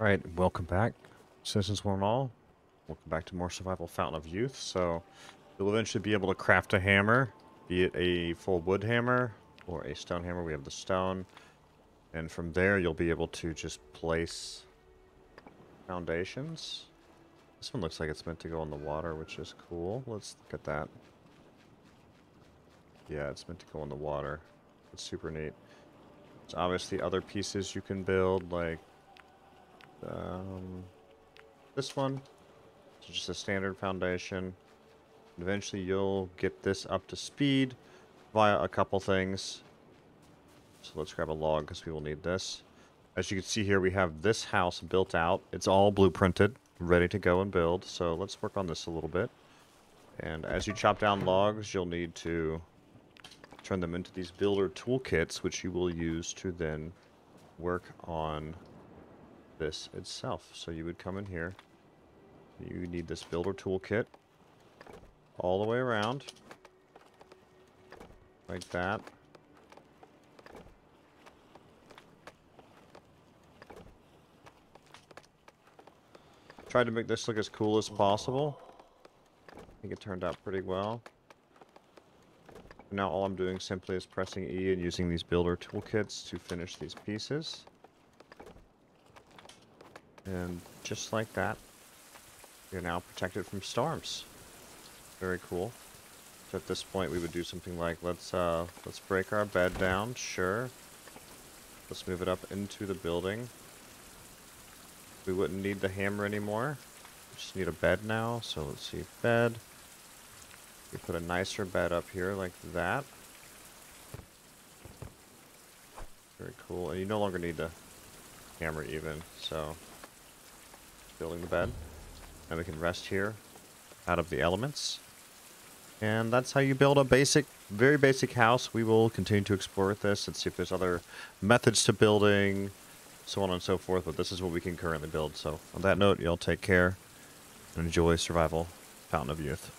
Alright, welcome back, citizens one and all. Welcome back to more Survival Fountain of Youth. So, you'll eventually be able to craft a hammer, be it a full wood hammer or a stone hammer. We have the stone. And from there, you'll be able to just place foundations. This one looks like it's meant to go in the water, which is cool. Let's look at that. Yeah, it's meant to go in the water. It's super neat. There's obviously other pieces you can build, like um, this one. It's just a standard foundation. Eventually you'll get this up to speed via a couple things. So let's grab a log because we will need this. As you can see here, we have this house built out. It's all blueprinted, ready to go and build. So let's work on this a little bit. And as you chop down logs, you'll need to turn them into these builder toolkits, which you will use to then work on this itself. So you would come in here. You need this builder toolkit all the way around. Like that. Tried to make this look as cool as possible. I think it turned out pretty well. Now all I'm doing simply is pressing E and using these builder toolkits to finish these pieces. And just like that, you're now protected from storms. Very cool. So at this point we would do something like, let's uh, let's break our bed down, sure. Let's move it up into the building. We wouldn't need the hammer anymore. We just need a bed now, so let's see, bed. We put a nicer bed up here like that. Very cool. And you no longer need the hammer even, so building the bed. And we can rest here out of the elements. And that's how you build a basic, very basic house. We will continue to explore with this and see if there's other methods to building, so on and so forth. But this is what we can currently build. So on that note, y'all take care and enjoy Survival Fountain of Youth.